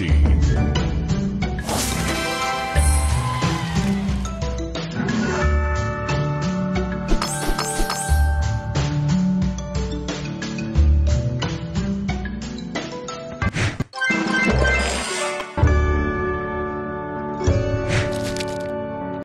360.